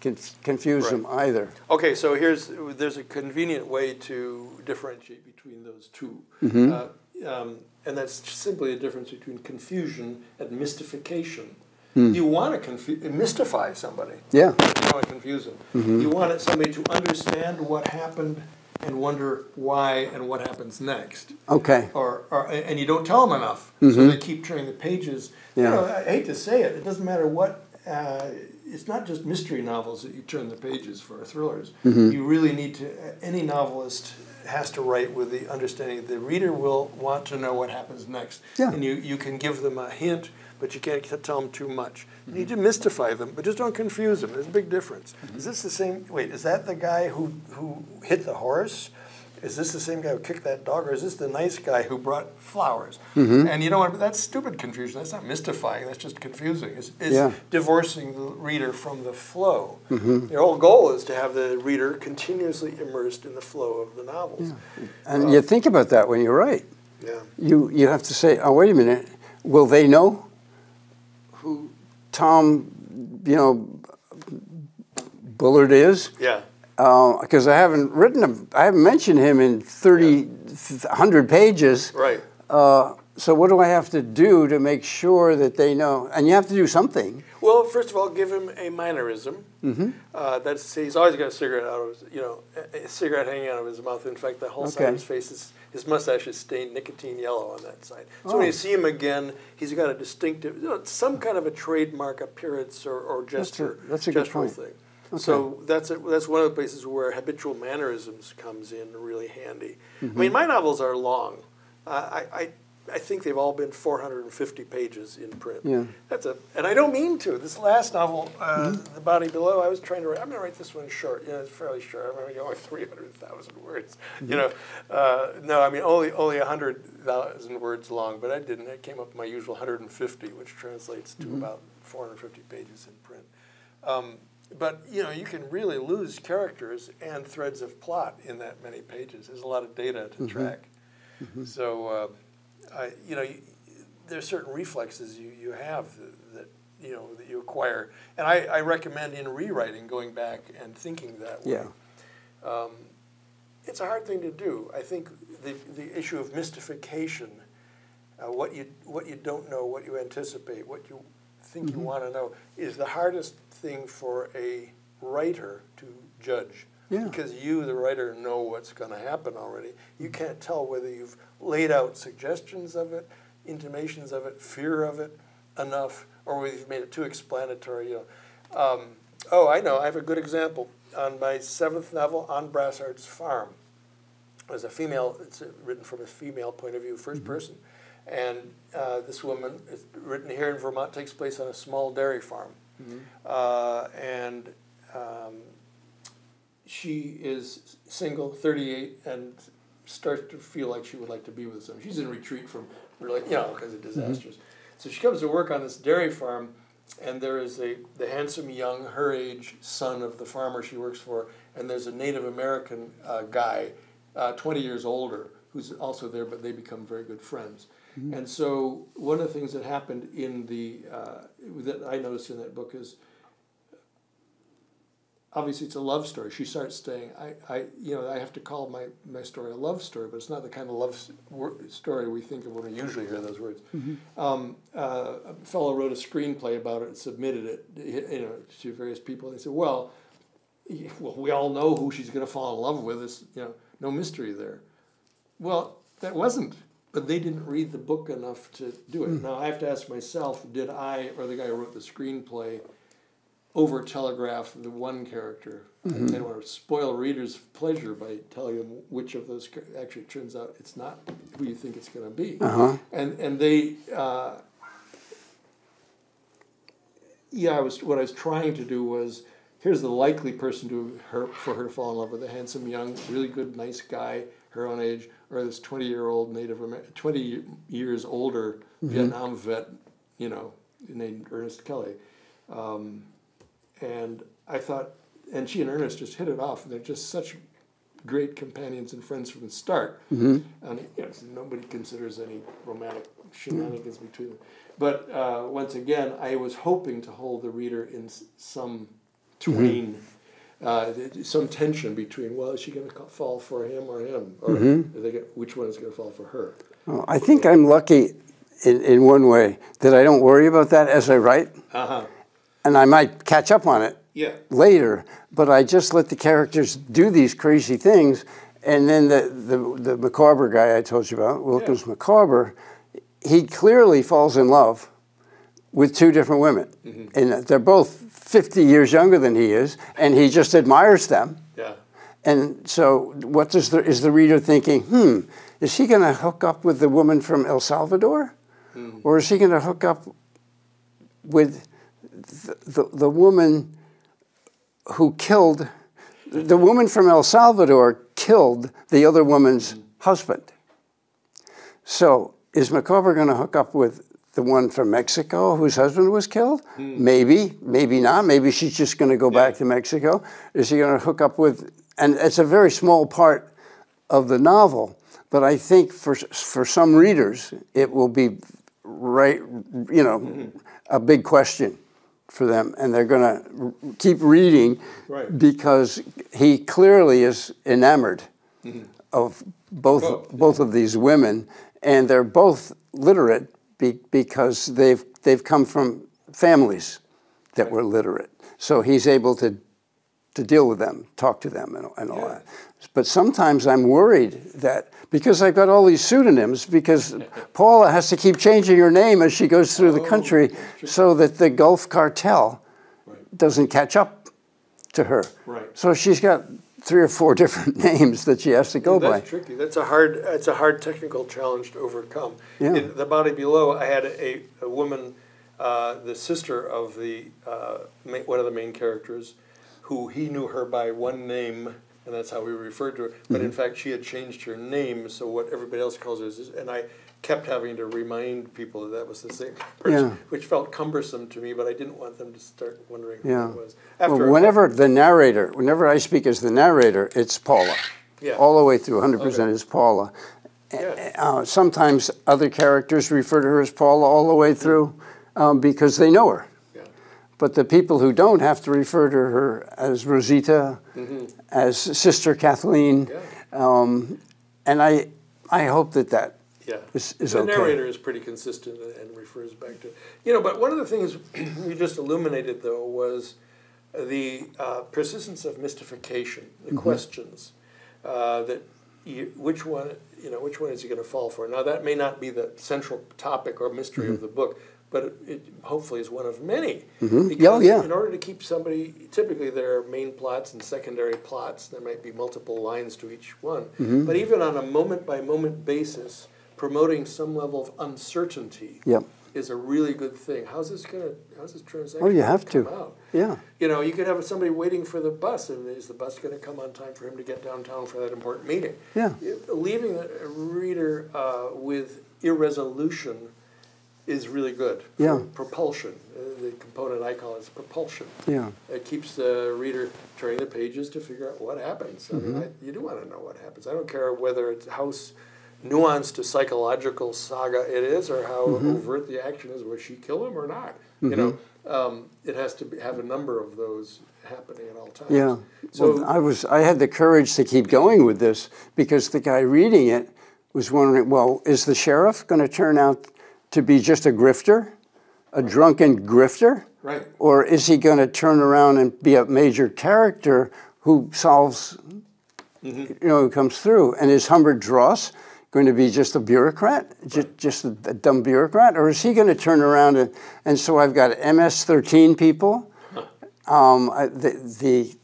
conf- confuse them either. Okay, so here's there's a convenient way to differentiate between those 2 Mm-hmm. uh, um, and that's simply a difference between confusion and mystification. You want to mystify somebody. Hmm. Yeah. You want to confuse them. Mm-hmm. You want somebody to understand what happened and wonder why and what happens next. Okay. Or, or and you don't tell them enough, so they keep turning the pages. Mm-hmm. Yeah. You know, I hate to say it, it doesn't matter what. Uh, it's not just mystery novels that you turn the pages for thrillers. Mm-hmm. You really need to. Any novelist has to write with the understanding that the reader will want to know what happens next, Yeah. and you you can give them a hint, but you can't tell them too much. You need to mystify them, but just don't confuse them. There's a big difference. Mm-hmm. Is this the same? Wait, is that the guy who who hit the horse? Is this the same guy who kicked that dog, or is this the nice guy who brought flowers? Mm-hmm. And you know what? That's stupid confusion. That's not mystifying. That's just confusing. It's, it's Yeah. divorcing the reader from the flow. Mm-hmm. The whole goal is to have the reader continuously immersed in the flow of the novels. And you think about that when you write. Yeah. You you have to say, oh wait a minute, will they know who Tom, you know, Bullard is? Yeah. Because I haven't written him, I haven't mentioned him in 30, 100 pages. Right. Uh, so what do I have to do to make sure that they know? And you have to do something. Well, first of all, give him a mannerism. Mm-hmm. Uh, that's he's always got a cigarette out of his, you know, a a cigarette hanging out of his mouth. In fact, the whole side of his face is his mustache is stained nicotine yellow on that side. So Oh. when you see him again, he's got a distinctive, you know, some kind of a trademark appearance or, or gesture, that's a good gestural point. thing. So that's a, that's one of the places where habitual mannerisms comes in really handy. Mm-hmm. I mean, my novels are long. Uh, I, I I think they've all been 450 pages in print. Yeah. That's a, and I don't mean to. This last novel, uh, Mm-hmm. The Body Below, I was trying to write. I'm going to write this one short. You know, it's fairly short. I'm going to only 300,000 words. Mm-hmm. You know, uh, no, I mean only only 100,000 words long. But I didn't. I came up with my usual 150, which translates to Mm-hmm. about 450 pages in print. Um, but you know, you can really lose characters and threads of plot in that many pages. There's a lot of data Mm-hmm. to track. So, uh, I, you know, you, there's certain reflexes you, you have that, that you know that you acquire, and I, I recommend in rewriting going back and thinking that way. Yeah. Um, it's a hard thing to do. I think the the issue of mystification, uh, what you what you don't know, what you anticipate, what you think you want to know, is the hardest thing for a writer to judge. Yeah. Because you, the writer, know what's going to happen already. You can't tell whether you've laid out suggestions of it, intimations of it, fear of it enough, or whether you've made it too explanatory. You know. Um, oh, I know. I have a good example. On my seventh novel, On Brassard's Farm, as a female, it's written from a female point of view, 1st mm-hmm. person. And uh, this woman, it's written here in Vermont, takes place on a small dairy farm. Mm-hmm. Uh, and um, she is single, 38, and starts to feel like she would like to be with someone. She's in retreat from, really, you know, because of mm-hmm. disasters. Mm-hmm. So she comes to work on this dairy farm, and there is a the handsome young, her age son of the farmer she works for, and there's a Native American uh, guy, uh, 20 years older, who's also there, but they become very good friends. Mm-hmm. And so one of the things that happened in the uh, that I noticed in that book is obviously it's a love story. She starts saying, I, I, you know, I have to call my, my story a love story, but it's not the kind of love story we think of when we usually hear those words. Mm-hmm. Um, uh, a fellow wrote a screenplay about it, and submitted it, you know, to various people. And They said, well, well, we all know who she's going to fall in love with. Is you know, no mystery there. Well, that wasn't. But they didn't read the book enough to do it. Mm. Now I have to ask myself: Did I or the guy who wrote the screenplay over telegraph the one character. Mm-hmm. I don't want to spoil readers' pleasure by telling them which of those actually turns out it's not who you think it's going to be. Uh-huh. And and they, uh, yeah, I was what I was trying to do was here's the likely person to her for her to fall in love with a handsome young, really good, nice guy her own age, or this twenty year old Native Amer- twenty years older mm-hmm. Vietnam vet, you know, named Ernest Kelly. Um, and I thought, and she and Ernest just hit it off. and They're just such great companions and friends from the start. Mm-hmm. And you know, nobody considers any romantic shenanigans mm-hmm. between them. But uh, once again, I was hoping to hold the reader in some twain. Mm-hmm. Uh, some tension between well, is she going to fall for him or him, or mm-hmm. which one is going to fall for her? Well, I think I'm lucky in, in one way that I don't worry about that as I write. Uh-huh and I might catch up on it yeah. later, but I just let the characters do these crazy things. And then the, the, the Micawber guy I told you about, Wilkins yeah. Micawber, he clearly falls in love with two different women. Mm-hmm. And they're both 50 years younger than he is, and he just admires them. Yeah. And so, what does the, is the reader thinking? Hmm, is he going to hook up with the woman from El Salvador? Mm. Or is he going to hook up with the, the, woman who killed, the woman from El Salvador killed the other woman's husband. So is Micawber going to hook up with the one from Mexico whose husband was killed? Mm. Maybe, maybe not. Maybe she's just going to go yeah. back to Mexico. Is he going to hook up with, and it's a very small part of the novel, but I think for, for some readers, it will be right, you know, mm-hmm. a big question for them, and they're going to keep reading right. because he clearly is enamored mm-hmm. of both both, both of these women, and they're both literate be, because they've they've come from families that right. were literate. So he's able to to deal with them, talk to them, and, and all yeah. that. But sometimes I'm worried that because I've got all these pseudonyms, because Paula has to keep changing her name as she goes through oh, the country so that the Gulf cartel right. doesn't catch up to her. Right. So she's got three or four different names that she has to go yeah, that's by. tricky. That's a hard. It's a hard technical challenge to overcome. Yeah. In the body below, I had a, a woman, uh, the sister of the uh, one of the main characters, who he knew her by one name and that's how we referred to her. But in mm-hmm. fact, she had changed her name, so what everybody else calls her is, and I kept having to remind people that that was the same person, Yeah. which felt cumbersome to me. But I didn't want them to start wondering who Yeah. it was. Well, whenever the narrator, whenever I speak as the narrator, it's Paula. Yeah. All the way through, 100% Okay. is Paula. Yeah. Uh, sometimes other characters refer to her as Paula all the way through um, because they know her. But the people who don't have to refer to her as Rosita, mm-hmm. as Sister Kathleen. Yeah. Um, and I, I hope that that yeah. is, is the okay. narrator is pretty consistent and refers back to, you know, but one of the things you just illuminated, though, was the uh, persistence of mystification, the Mm-hmm. questions uh, that you, which one you know which one is he going to fall for? Now that may not be the central topic or mystery Mm-hmm. of the book, but it, it hopefully is one of many. Mhm. Because Yeah, yeah. in order to keep somebody, typically there are main plots and secondary plots. There might be multiple lines to each one, Mm-hmm. but even on a moment by moment basis, promoting some level of uncertainty Yep. is a really good thing. How's this gonna? How's this transaction? Oh, you have to. Out? Yeah. You know, you could have somebody waiting for the bus, and is the bus going to come on time for him to get downtown for that important meeting? Yeah. Leaving the reader uh, with irresolution is really good. Yeah. Propulsion, uh, the component I call is propulsion. Yeah. It keeps the reader turning the pages to figure out what happens. Mm-hmm. mean, I, you do want to know what happens. I don't care whether it's how nuanced a psychological saga it is, or how Mm-hmm. overt the action is. Was she kill him or not? You know, um, it has to be, have a number of those happening at all times. Yeah. So well, I was I had the courage to keep going with this because the guy reading it was wondering, well, is the sheriff going to turn out to be just a grifter, a drunken grifter, right. or is he going to turn around and be a major character who solves, you know, who comes through? And is Humbert Dross going to be just a bureaucrat, just, just a, dumb bureaucrat, or is he going to turn around and, and so I've got MS-13 people. Um, the, the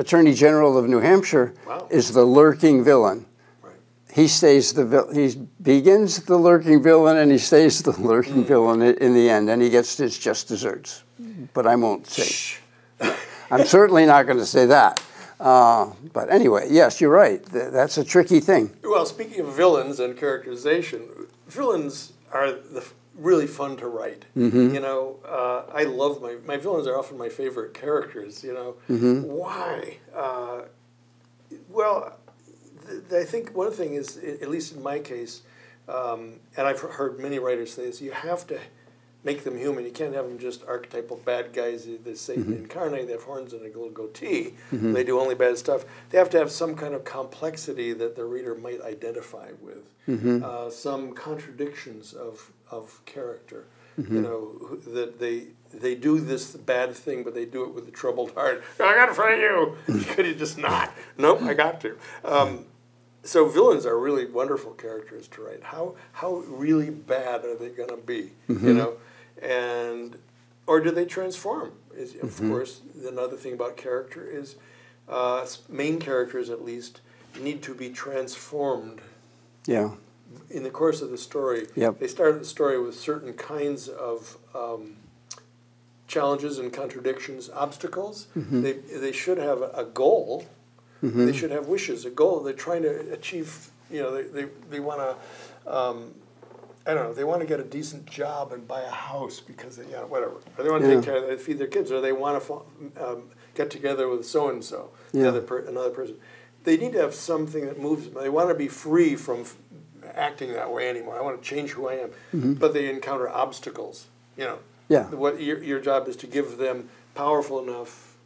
Attorney General of New Hampshire Wow. is the lurking villain. He stays the he begins the lurking villain and he stays the lurking villain in the end, and he gets his just desserts. But I won't say. I'm certainly not going to say that. Uh, but anyway, yes, you're right. Th- that's a tricky thing. Well, speaking of villains and characterization, villains are the f- really fun to write. You know, uh, I love my my villains are often my favorite characters. You know, why? Uh, well, I think one thing is, at least in my case, um, and I've heard many writers say this: you have to make them human. You can't have them just archetypal bad guys. They're Satan incarnate. They have horns and a little goatee. They do only bad stuff. They have to have some kind of complexity that the reader might identify with. Uh, some contradictions of of character. You know that they they do this bad thing, but they do it with a troubled heart. I got to fight you. Could you just not? Nope, I got to. Um, so villains are really wonderful characters to write. How how really bad are they going to be? You know, and or do they transform? Is of course another thing about character is uh, main characters at least need to be transformed Yeah. in the course of the story. Yep. They started the story with certain kinds of um, challenges and contradictions, obstacles. They, they should have a, a goal. They should have wishes, a goal. They're trying to achieve, you know, they, they, they want to, um, I don't know, they want to get a decent job and buy a house because, they, yeah, whatever. Or they want to Yeah. take care of, they feed their kids, or they want to um, get together with so and so, another person. They need to have something that moves them. They want to be free from f- acting that way anymore. I want to change who I am, but they encounter obstacles. You know, Yeah. What your your job is to give them powerful enough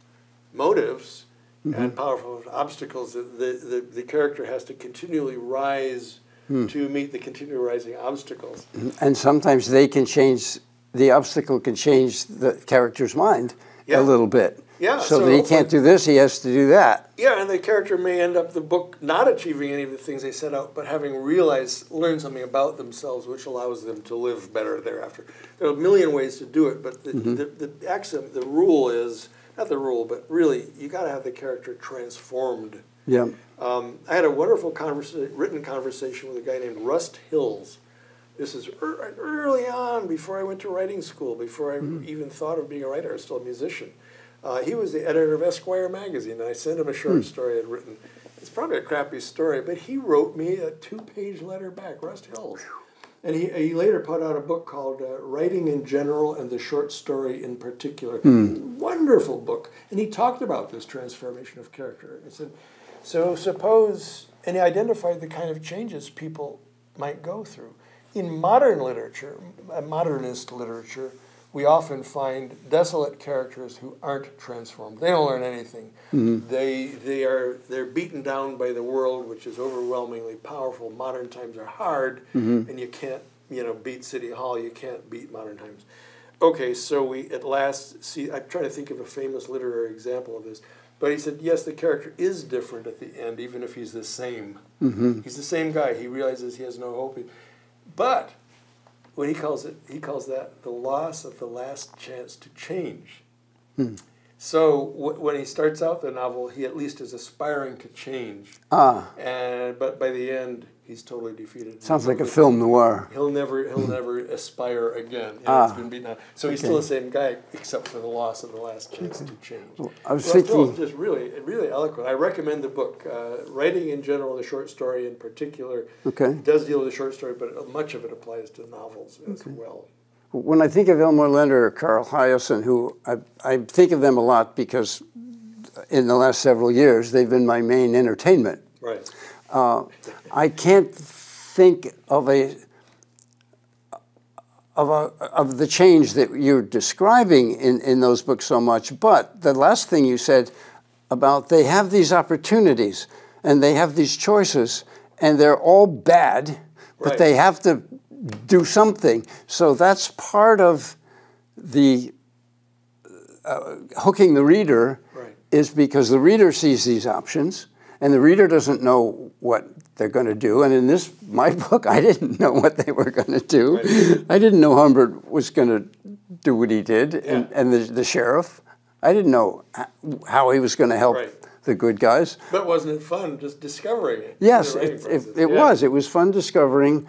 motives Mm-hmm. and powerful obstacles that the, the, the character has to continually rise hmm. to meet the continually rising obstacles. Mm-hmm. And sometimes they can change, the obstacle can change the character's mind Yeah. a little bit. Yeah, So, so that he can't do this, he has to do that. Yeah, and the character may end up the book not achieving any of the things they set out, but having realized, learned something about themselves, which allows them to live better thereafter. There are a million ways to do it, but the, mm-hmm. the, the axiom, the rule is not the rule, but really you got to have the character transformed. Yeah. Um, I had a wonderful conversa- written conversation with a guy named Rust Hills. This is ear- early on, before I went to writing school, before I even thought of being a writer. I was still a musician. Uh, he was the editor of Esquire magazine, and I sent him a short story I'd written. It's probably a crappy story, but he wrote me a two-page letter back, Rust Hills. And he, he later put out a book called uh, Writing in General and the Short Story in Particular. Wonderful book. And he talked about this transformation of character. He said, so suppose, and he identified the kind of changes people might go through. In modern literature, uh, modernist literature, we often find desolate characters who aren't transformed. They don't learn anything. They they are they're beaten down by the world, which is overwhelmingly powerful. Modern times are hard, and you can't you know beat City Hall. You can't beat modern times. okay, so we at last see. I'm trying to think of a famous literary example of this. But he said, yes, the character is different at the end, even if he's the same. Mm-hmm. He's the same guy. He realizes he has no hope. But when he calls it, he calls that the loss of the last chance to change. Hmm. So w- when he starts out the novel, he at least is aspiring to change. Ah. And but by the end, he's totally defeated. Sounds like a film noir. He'll never he'll never aspire again. You know, ah. been beaten out. So he's okay. still the same guy, except for the loss of the last chance to change. I was well, thinking, just really really eloquent. I recommend the book. Uh, writing in general, the short story in particular, okay. does deal with the short story, but much of it applies to novels as okay. well. When I think of Elmore Leonard or Carl Hiaasen, who I, I think of them a lot because in the last several years they've been my main entertainment. Right. Uh, I can't think of a of, a, of the change that you're describing in, in those books so much. But the last thing you said about they have these opportunities and they have these choices and they're all bad, but they have to do something. So that's part of the uh, hooking the reader right. is because the reader sees these options and the reader doesn't know what they're going to do. And in this, my book, I didn't know what they were going to do. Right. I didn't know Humbert was going to do what he did, yeah. and, and the, the sheriff. I didn't know how he was going to help right. the good guys. But wasn't it fun just discovering it? Yes, it, it, it yeah. was. It was fun discovering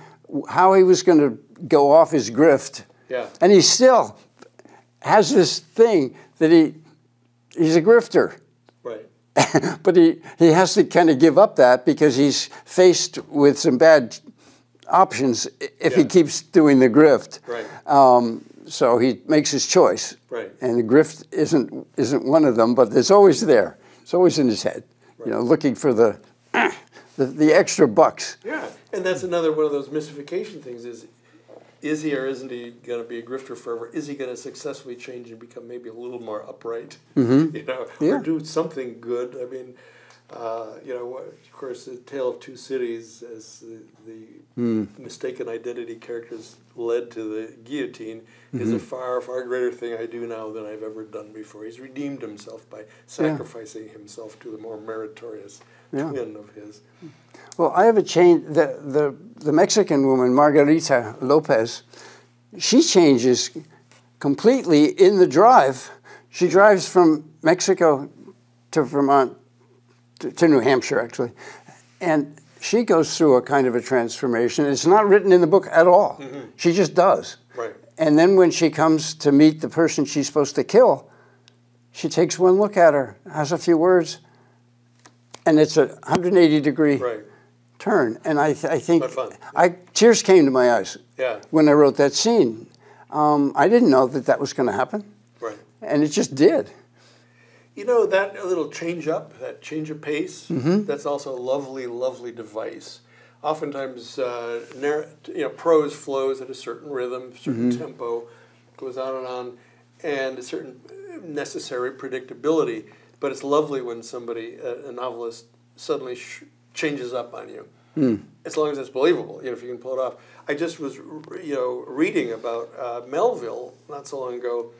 how he was going to go off his grift. Yeah. And he still has this thing that he he's a grifter. But he, he has to kind of give up that because he's faced with some bad options if yeah. he keeps doing the grift. Right. Um, so he makes his choice. Right. And the grift isn't isn't one of them, but it's always there. It's always in his head. Right. You know, looking for the, the the extra bucks. Yeah. And that's another one of those mystification things is is he or isn't he going to be a grifter forever? Is he going to successfully change and become maybe a little more upright, mm-hmm. you know, yeah. or do something good? I mean, uh, you know, of course, the Tale of Two Cities, as the, the mm. mistaken identity characters led to the guillotine, mm-hmm. is a mm-hmm. far, far greater thing I do now than I've ever done before. He's redeemed himself by sacrificing yeah. himself to the more meritorious yeah. twin of his. Well, I have a change. The, the, the Mexican woman, Margarita Lopez, she changes completely in the drive. She drives from Mexico to Vermont, to, to New Hampshire, actually. And she goes through a kind of a transformation. It's not written in the book at all. Mm-hmm. She just does. Right. And then when she comes to meet the person she's supposed to kill, she takes one look at her, has a few words, and it's a 180 degree right. turn. And I, th- I think I tears came to my eyes yeah. when I wrote that scene. Um, I didn't know that that was going to happen, right? And it just did. You know that little change up, that change of pace. Mm-hmm. That's also a lovely, lovely device. Oftentimes, uh, narr- you know, prose flows at a certain rhythm, certain mm-hmm. tempo, goes on and on, and a certain necessary predictability but it's lovely when somebody, a, a novelist, suddenly sh- changes up on you. Mm. As long as it's believable, you know, if you can pull it off. I just was, you know, reading about uh, Melville not so long ago,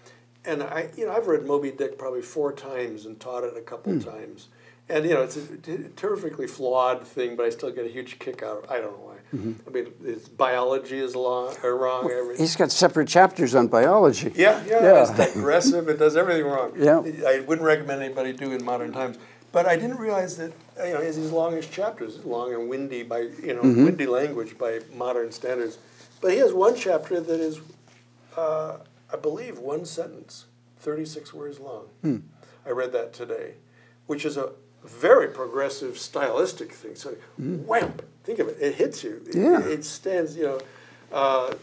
and I, you know, I've read Moby Dick probably four times and taught it a couple mm. times, and you know, it's a t- terrifically flawed thing, but I still get a huge kick out. of I don't know why. Mm-hmm. I mean, his biology is long, or wrong. Well, he's got separate chapters on biology. Yeah, yeah, yeah. It's digressive. it does everything wrong. Yeah. I wouldn't recommend anybody do in modern times. But I didn't realize that you know, he has these longish chapters, long and windy by you know, mm-hmm. windy language by modern standards. But he has one chapter that is, uh, I believe, one sentence, thirty-six words long. Hmm. I read that today, which is a very progressive stylistic thing. So, mm. wham, think of it, it hits you. Yeah. It, it stands, you know. Uh,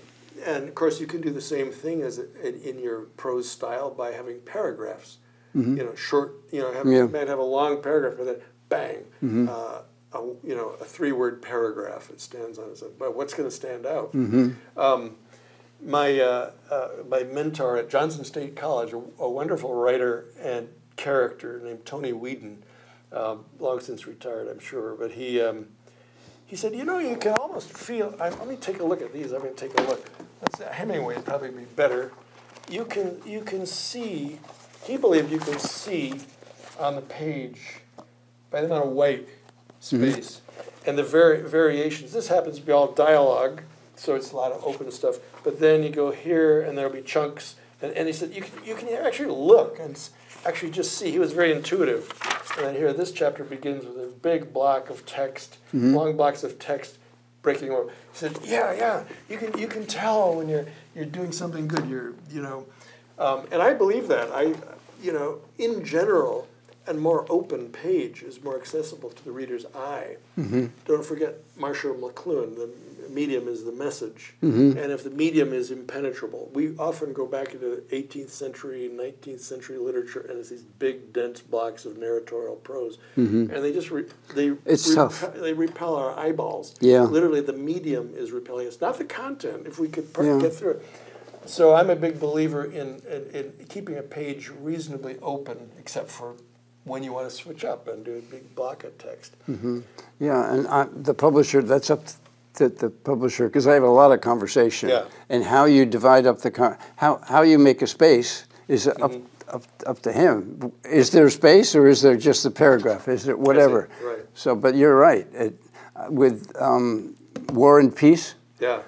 and of course, you can do the same thing as in, in your prose style by having paragraphs. Mm-hmm. You know, short. You know, have, yeah. you might have a long paragraph, but then bang, mm-hmm. uh, a, you know, a three-word paragraph. It stands on it. But what's going to stand out? Mm-hmm. Um, my uh, uh, my mentor at Johnson State College, a, a, wonderful writer and character named Tony Whedon, uh, long since retired, I'm sure, but he um, he said, you know, you can almost feel. I, let me take a look at these. I'm going to take a look. Let's, Hemingway would probably be better. you can you can see. He believed you can see on the page by the amount of white space and the vari- variations. This happens to be all dialogue, so it's a lot of open stuff. But then you go here, and there'll be chunks. And, and he said you can you can actually look and actually just see. He was very intuitive. And then here, this chapter begins with a big block of text, long blocks of text breaking over. He said, "Yeah, yeah, you can you can tell when you're you're doing something good. You're you know." Um, and I believe that. I, you know, in general, a more open page is more accessible to the reader's eye. Mm-hmm. Don't forget Marshall McLuhan. The medium is the message, mm-hmm. and if the medium is impenetrable, we often go back into 18th century, 19th century literature, and it's these big, dense blocks of narratorial prose, mm-hmm. and they just re- they It's tough. they repel our eyeballs. Yeah. literally, the medium is repelling us, not the content. If we could per- Yeah. get through it. So I'm a big believer in, in, in keeping a page reasonably open, except for when you want to switch up and do a big block of text. Yeah, and I, the publisher, that's up to the publisher, because I have a lot of conversation. Yeah. And how you divide up the, con- how, how you make a space is up, Mm-hmm. up, up to him. Is there space or is there just a paragraph? Is it whatever? right. So, but you're right. It, with um, War and Peace, Yeah.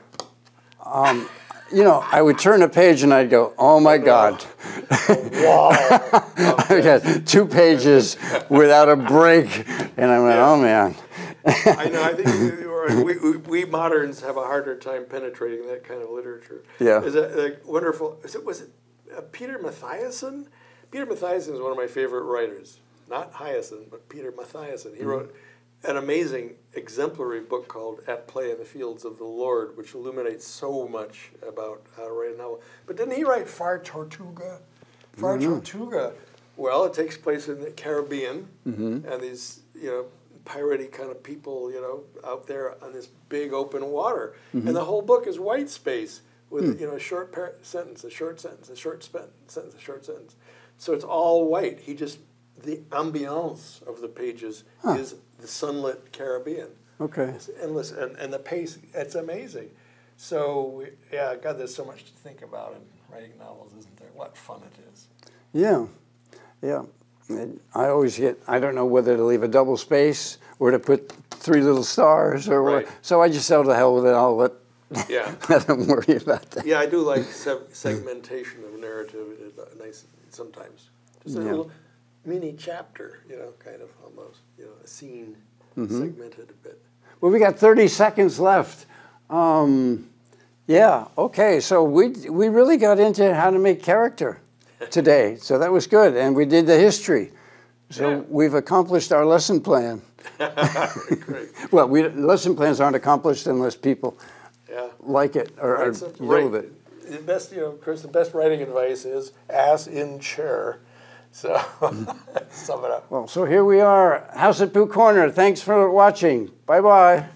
You know, I would turn a page and I'd go, oh my God. Wow. I got two pages without a break. And I went, Yeah. oh man. I know. I think we, we, we, moderns have a harder time penetrating that kind of literature. Yeah. Is that like wonderful? Is it was it uh, Peter Matthiessen? Peter Matthiessen is one of my favorite writers. Not Hyacinth, but Peter Matthiessen. He wrote an amazing exemplary book called At Play in the Fields of the Lord, which illuminates so much about how to write a novel. But didn't he write Far Tortuga? Far mm-hmm. Tortuga. Well, it takes place in the Caribbean, mm-hmm. and these you know piratey kind of people you know out there on this big open water, and mm-hmm. the whole book is white space with mm. you know a short par- sentence, a short sentence, a short spen- sentence, a short sentence. So it's all white. He just the ambiance of the pages is the sunlit Caribbean. Okay. It's endless, and, and the pace, it's amazing. So, yeah, God, there's so much to think about in writing novels, isn't there? What fun it is. Yeah, yeah. I always get, I don't know whether to leave a double space or to put three little stars or Right. So I just tell the hell with it. I'll let, Yeah. let them worry about that. Yeah, I do like se- segmentation of narrative. It's uh, nice sometimes. Just a Yeah. little mini chapter, you know, kind of almost, you know, a scene Mm-hmm. segmented a bit. Well, we got 30 seconds left. Um, yeah, okay. So we, we really got into how to make character today. So that was good. And we did the history. So Yeah. we've accomplished our lesson plan. Well, we, lesson plans aren't accomplished unless people Yeah. like it or, Right, so- right. it. The best, you know, of course, the best writing advice is ass in chair. So, sum it up. Well, so here we are, House at Pooh Corner. Thanks for watching. Bye bye.